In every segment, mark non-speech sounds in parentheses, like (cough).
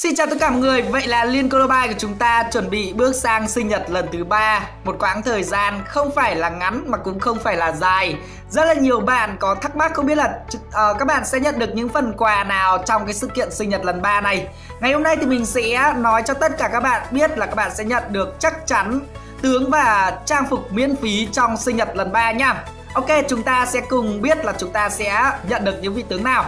Xin chào tất cả mọi người, vậy là Liên Colobai của chúng ta chuẩn bị bước sang sinh nhật lần thứ ba. Một quãng thời gian không phải là ngắn mà cũng không phải là dài. Rất là nhiều bạn có thắc mắc không biết là uh, các bạn sẽ nhận được những phần quà nào trong cái sự kiện sinh nhật lần 3 này. Ngày hôm nay thì mình sẽ nói cho tất cả các bạn biết là các bạn sẽ nhận được chắc chắn tướng và trang phục miễn phí trong sinh nhật lần 3 nha. Ok, chúng ta sẽ cùng biết là chúng ta sẽ nhận được những vị tướng nào.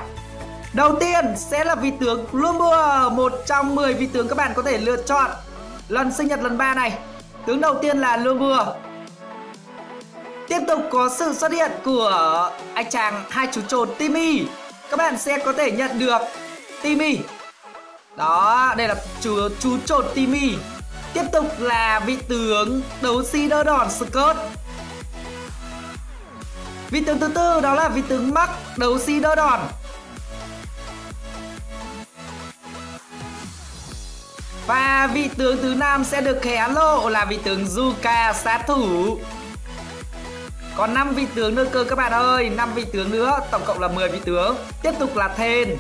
Đầu tiên sẽ là vị tướng Lumber Một trong 10 vị tướng các bạn có thể lựa chọn Lần sinh nhật lần 3 này. Tướng đầu tiên là Lumber. Tiếp tục có sự xuất hiện của anh chàng hai chú trồn Timmy. Các bạn sẽ có thể nhận được Timmy. Đó, đây là chú, chú trồn Timmy. Tiếp tục là vị tướng đấu sĩ đỡ đòn Scott. Vị tướng thứ tư đó là vị tướng Mark đấu sĩ đỡ đòn. Và vị tướng thứ năm sẽ được hé lộ là vị tướng Zuka sát thủ. Còn 5 vị tướng nữa cơ các bạn ơi 5 vị tướng nữa, tổng cộng là 10 vị tướng. Tiếp tục là Thên.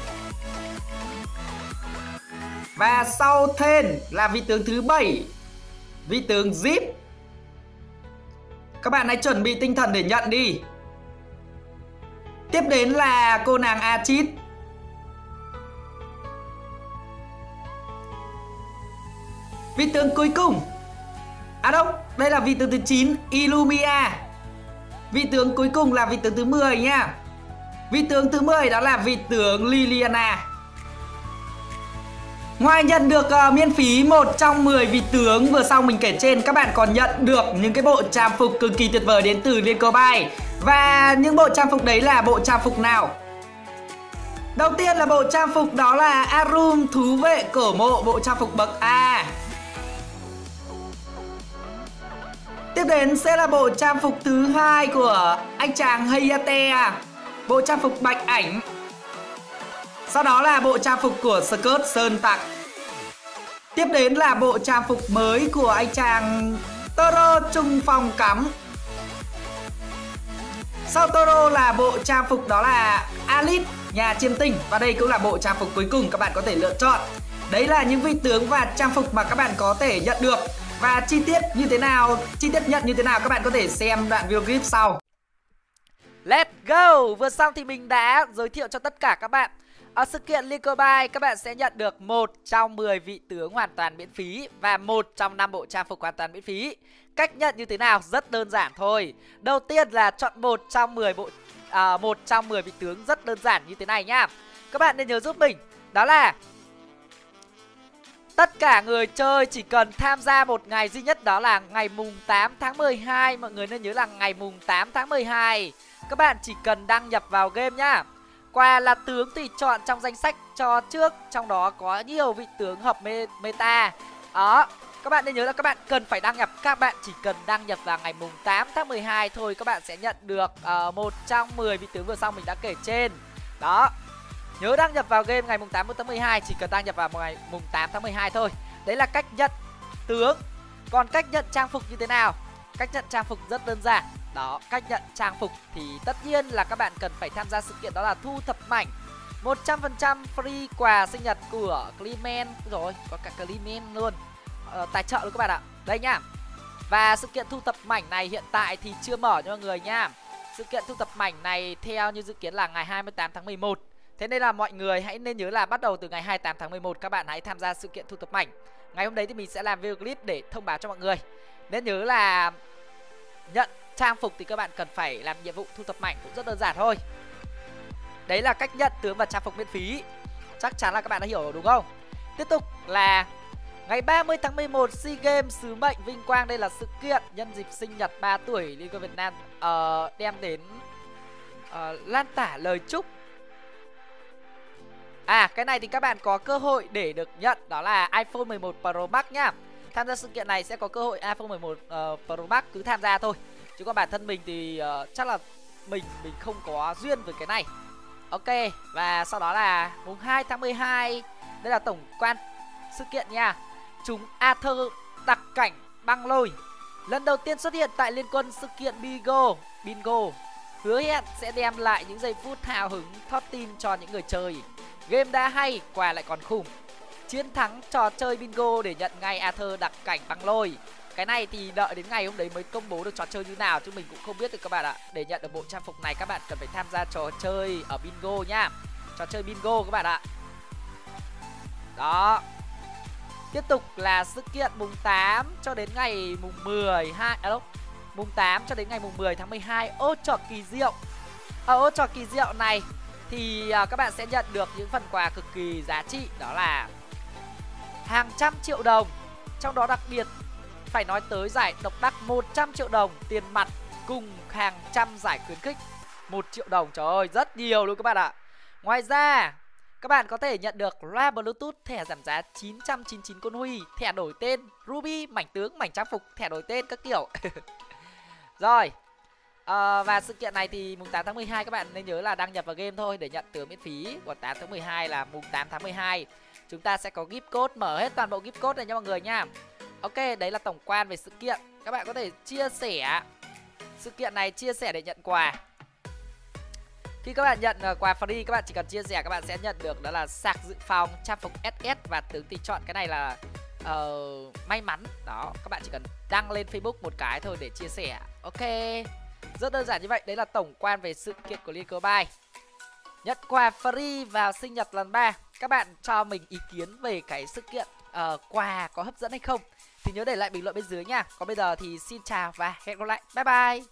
Và sau Thên là vị tướng thứ 7 Vị tướng Zip. Các bạn hãy chuẩn bị tinh thần để nhận đi. Tiếp đến là cô nàng Achit Vị tướng cuối cùng. À đâu, đây là vị tướng thứ 9 Illumia. Vị tướng cuối cùng là vị tướng thứ 10 nha. Vị tướng thứ 10 đó là vị tướng Liliana. Ngoài nhận được uh, miễn phí một trong 10 vị tướng vừa sau mình kể trên Các bạn còn nhận được những cái bộ trang phục cực kỳ tuyệt vời đến từ Liên Cơ Bay. Và những bộ trang phục đấy là bộ trang phục nào? Đầu tiên là bộ trang phục đó là Arum Thú Vệ Cổ Mộ Bộ trang phục bậc A. Tiếp đến sẽ là bộ trang phục thứ hai của anh chàng Hayate Bộ trang phục bạch ảnh. Sau đó là bộ trang phục của Skirt Sơn Tặng Tiếp đến là bộ trang phục mới của anh chàng Toro Trung Phong Cắm. Sau Toro là bộ trang phục đó là Alice, Nhà Chiêm Tinh. Và đây cũng là bộ trang phục cuối cùng các bạn có thể lựa chọn. Đấy là những vị tướng và trang phục mà các bạn có thể nhận được và chi tiết như thế nào, chi tiết nhận như thế nào các bạn có thể xem đoạn video clip sau. Let's go! Vừa xong thì mình đã giới thiệu cho tất cả các bạn ở sự kiện Licobuy các bạn sẽ nhận được một trong 10 vị tướng hoàn toàn miễn phí và một trong năm bộ trang phục hoàn toàn miễn phí. Cách nhận như thế nào? Rất đơn giản thôi. Đầu tiên là chọn một trong 10 bộ à, một trong 10 vị tướng rất đơn giản như thế này nhá. Các bạn nên nhớ giúp mình đó là Tất cả người chơi chỉ cần tham gia một ngày duy nhất đó là ngày mùng 8 tháng 12 Mọi người nên nhớ là ngày mùng 8 tháng 12 Các bạn chỉ cần đăng nhập vào game nhá. Quà là tướng tùy chọn trong danh sách cho trước Trong đó có nhiều vị tướng hợp mê meta. Đó các bạn nên nhớ là các bạn cần phải đăng nhập. Các bạn chỉ cần đăng nhập vào ngày mùng 8 tháng 12 thôi Các bạn sẽ nhận được uh, một trong 10 vị tướng vừa xong mình đã kể trên. Đó. Nhớ đăng nhập vào game ngày mùng 8 tháng 12 chỉ cần đăng nhập vào ngày mùng 8 tháng 12 thôi. Đấy là cách nhận tướng. Còn cách nhận trang phục như thế nào? Cách nhận trang phục rất đơn giản. Đó, cách nhận trang phục thì tất nhiên là các bạn cần phải tham gia sự kiện đó là thu thập mảnh 100% free quà sinh nhật của Clement rồi, có cả Clement luôn. Ờ, tài trợ luôn các bạn ạ. Đây nhá. Và sự kiện thu thập mảnh này hiện tại thì chưa mở cho mọi người nha. Sự kiện thu thập mảnh này theo như dự kiến là ngày 28 tháng 11 Thế nên là mọi người hãy nên nhớ là bắt đầu từ ngày 28 tháng 11 các bạn hãy tham gia sự kiện thu thập mảnh. Ngày hôm đấy thì mình sẽ làm video clip để thông báo cho mọi người. Nên nhớ là nhận trang phục thì các bạn cần phải làm nhiệm vụ thu thập mảnh cũng rất đơn giản thôi. Đấy là cách nhận tướng và trang phục miễn phí. Chắc chắn là các bạn đã hiểu đúng không? Tiếp tục là Ngày 30 tháng 11 SEA Games sứ mệnh vinh quang đây là sự kiện nhân dịp sinh nhật 3 tuổi Liên quân Việt Nam uh, đem đến uh, lan tả lời chúc À cái này thì các bạn có cơ hội để được nhận đó là iPhone 11 Pro Max nhá. Tham gia sự kiện này sẽ có cơ hội iPhone 11 uh, ờ, Pro Max cứ tham gia thôi. Chứ còn bản thân mình thì uh, chắc là mình mình không có duyên với cái này. Ok và sau đó là mùng 2 tháng 12 Đây là tổng quan sự kiện nha. Chúng Arthur đặc cảnh băng lôi Lần đầu tiên xuất hiện tại liên quân sự kiện Bingo Bingo Hứa hẹn sẽ đem lại những giây phút hào hứng thót tim cho những người chơi. Game đã hay, quà lại còn khủng. Chiến thắng trò chơi bingo để nhận ngay Arthur đặc cảnh băng lôi. Cái này thì đợi đến ngày hôm đấy mới công bố được trò chơi như nào chứ mình cũng không biết được các bạn ạ. Để nhận được bộ trang phục này các bạn cần phải tham gia trò chơi ở bingo nhá trò chơi bingo các bạn ạ. Đó. Tiếp tục là sự kiện mùng 8 cho đến ngày mùng 10 hai à đâu mùng 8 cho đến ngày mùng 10 tháng 12 ô trò kỳ diệu. Ở ô trò kỳ diệu này thì à, các bạn sẽ nhận được những phần quà cực kỳ giá trị, đó là hàng trăm triệu đồng. Trong đó đặc biệt, phải nói tới giải độc đắc 100 triệu đồng tiền mặt cùng hàng trăm giải khuyến khích. 1 triệu đồng, trời ơi, rất nhiều luôn các bạn ạ. Ngoài ra, các bạn có thể nhận được loa bluetooth thẻ giảm giá 999 con huy, thẻ đổi tên, ruby, mảnh tướng, mảnh trang phục, thẻ đổi tên các kiểu. (laughs) Rồi à, và sự kiện này thì mùng 8 tháng 12 các bạn nên nhớ là đăng nhập vào game thôi để nhận tướng miễn phí còn 8 tháng 12 là mùng 8 tháng 12 chúng ta sẽ có gift code mở hết toàn bộ gift code này nha mọi người nha. Ok đấy là tổng quan về sự kiện. Các bạn có thể chia sẻ sự kiện này chia sẻ để nhận quà. Khi các bạn nhận ờ, quà free các bạn chỉ cần chia sẻ các bạn sẽ nhận được đó là sạc dự phòng trang phục ss và tướng tùy chọn. Cái này là uh, may mắn. Đó các bạn chỉ cần đăng lên facebook một cái thôi để chia sẻ. Ok rất đơn giản như vậy. Đấy là tổng quan về sự kiện của liên cơ bay nhận quà free vào sinh nhật lần 3 các bạn cho mình ý kiến về cái sự kiện uh, quà có hấp dẫn hay không? Thì nhớ để lại bình luận bên dưới nha. Còn bây giờ thì xin chào và hẹn gặp lại. Bye bye.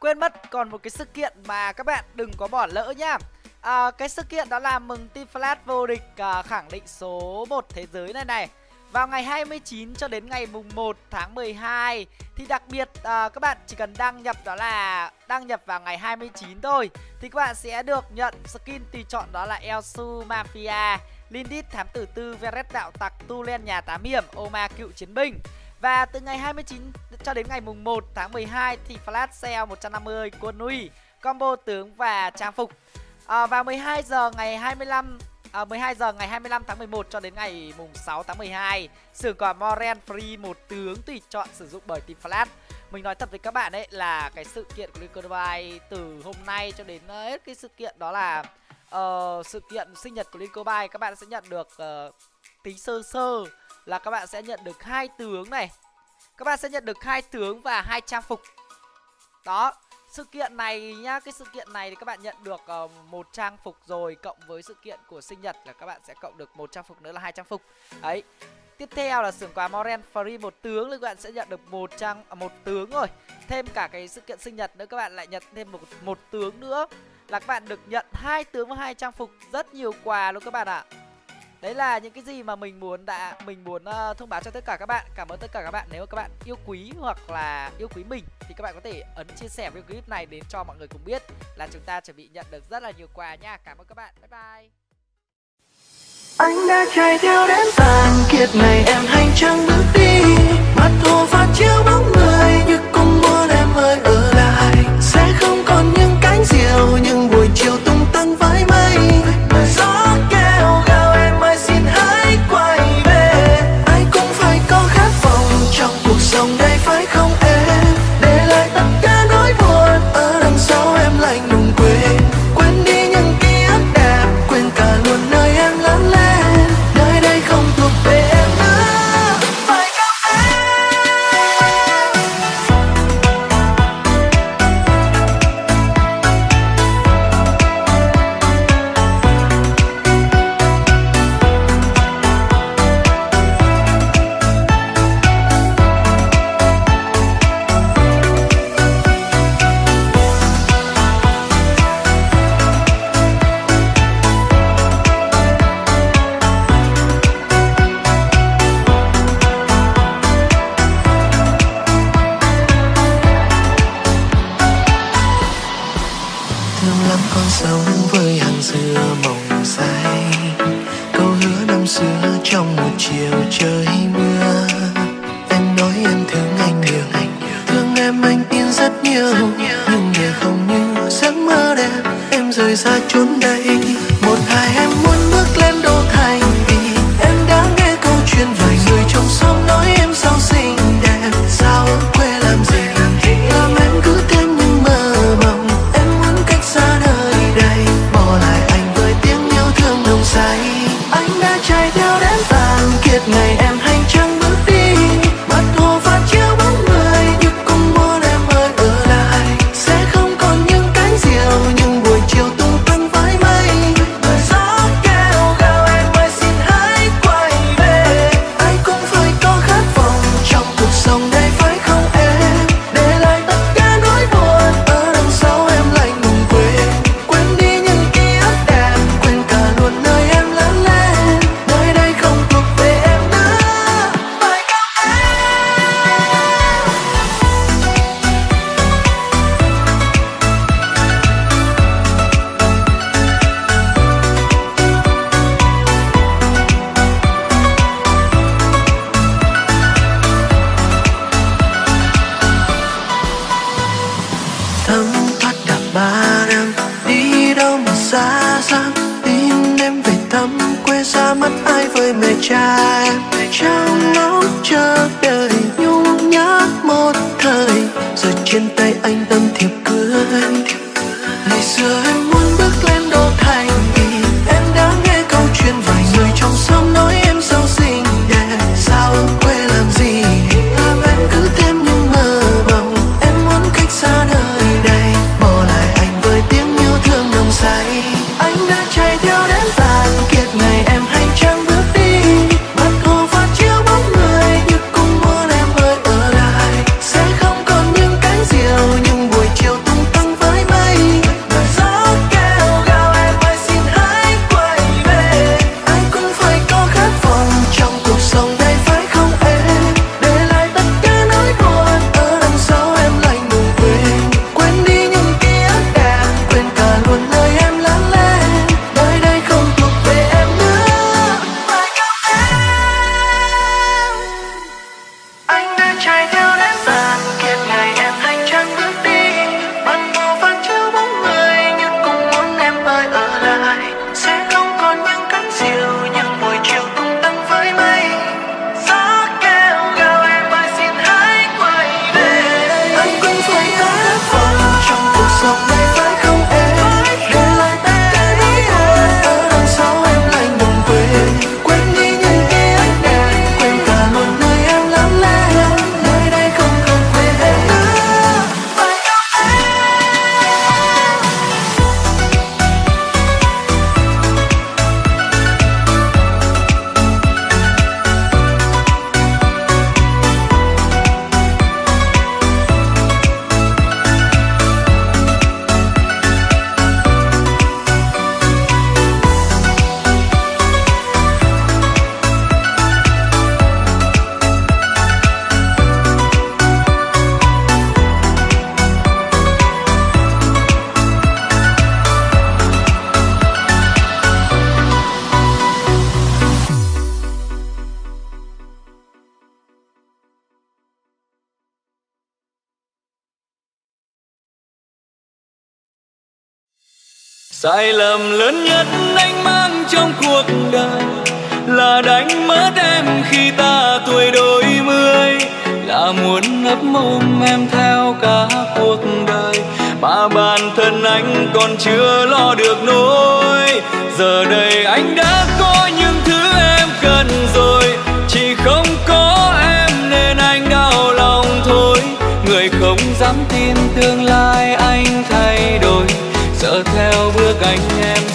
Quên mất còn một cái sự kiện mà các bạn đừng có bỏ lỡ nhá à, ờ, cái sự kiện đó là mừng team flash vô địch à, khẳng định số 1 thế giới này này vào ngày 29 cho đến ngày mùng 1 tháng 12 Thì đặc biệt à, các bạn chỉ cần đăng nhập đó là đăng nhập vào ngày 29 thôi Thì các bạn sẽ được nhận skin tùy chọn đó là Elsu Mafia Lindit thám tử tư Veret đạo tặc Tu Len nhà tám hiểm Oma cựu chiến binh và từ ngày 29 cho đến ngày mùng 1 tháng 12 thì flash sale 150 quân uy, combo tướng và trang phục. À, vào 12 giờ ngày 25 à, 12 giờ ngày 25 tháng 11 cho đến ngày mùng 6 tháng 12 sử quà Moren Free một tướng tùy chọn sử dụng bởi Team Flash. Mình nói thật với các bạn ấy là cái sự kiện của Liquidify từ hôm nay cho đến hết cái sự kiện đó là uh, sự kiện sinh nhật của Liquidify các bạn sẽ nhận được ờ, uh, tí sơ sơ là các bạn sẽ nhận được hai tướng này. Các bạn sẽ nhận được hai tướng và hai trang phục. Đó sự kiện này nhá cái sự kiện này thì các bạn nhận được uh, một trang phục rồi cộng với sự kiện của sinh nhật là các bạn sẽ cộng được một trang phục nữa là hai trang phục. Đấy. Tiếp theo là sưởng quà Moren Free một tướng thì các bạn sẽ nhận được một trang à, một tướng rồi. Thêm cả cái sự kiện sinh nhật nữa các bạn lại nhận thêm một một tướng nữa. Là các bạn được nhận hai tướng và hai trang phục rất nhiều quà luôn các bạn ạ. à đấy là những cái gì mà mình muốn đã mình muốn uh, thông báo cho tất cả các bạn. Cảm ơn tất cả các bạn. Nếu các bạn yêu quý hoặc là yêu quý mình thì các bạn có thể ấn chia sẻ video clip này đến cho mọi người cùng biết là chúng ta chuẩn bị nhận được rất là nhiều quà nha. Cảm ơn các bạn. Bye bye. Anh đã chạy theo đến tàn kiệt này em hành trang bước đi. Mắt hồ phản chiếu bóng người như cùng muốn em ơi ở lại. Sẽ không còn những cánh diều những buổi chiều tối trời mưa. Em nói em thương anh nhiều. Thương em anh tin rất nhiều. Nhưng để không như giấc mơ đẹp. Em rời xa chốn đây một hai em Ba năm đi đâu mà xa xăm tin em về thăm, quê xa mất ai với mẹ cha em? Trong ngóng chờ đợi, nhung nhát một thời. Rồi trên tay anh tâm thiệp cưới. Ngày xưa em sai lầm lớn nhất anh mang trong cuộc đời là đánh mất em khi ta tuổi đôi mươi. Là muốn ấp mồm em theo cả cuộc đời. Mà bản thân anh còn chưa lo được nỗi. Giờ đây anh đã có được anh em